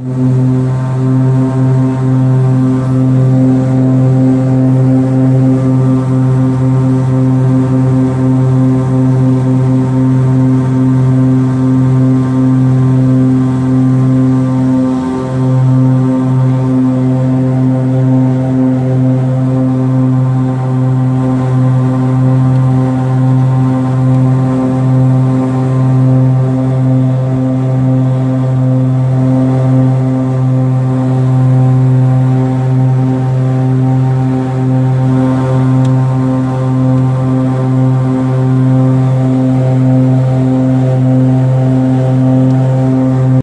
you.